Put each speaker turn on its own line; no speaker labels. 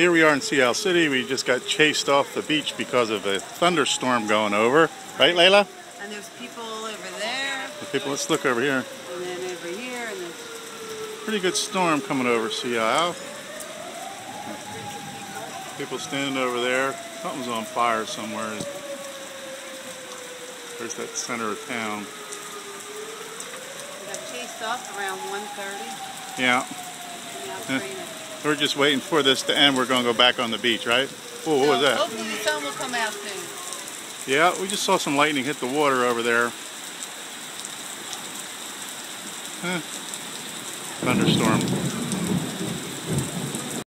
Here we are in Sea Isle City. We just got chased off the beach because of a thunderstorm going over. Right, Layla?
And there's people over there.
The people, let's look over here.
And then over here. And there's
Pretty good storm coming over Sea Isle. People standing over there. Something's on fire somewhere. There's that center of town.
we got chased off around 1.30.
Yeah,
And now it's
Yeah. We're just waiting for this to end. We're going to go back on the beach, right? Whoa, what was that?
Hopefully the sun will come out soon.
Yeah, we just saw some lightning hit the water over there. Huh. Thunderstorm.